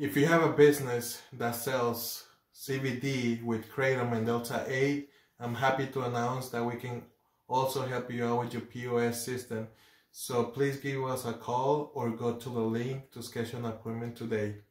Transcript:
If you have a business that sells CBD with Kratom and Delta 8, I'm happy to announce that we can also help you out with your POS system. So please give us a call or go to the link to schedule an appointment today.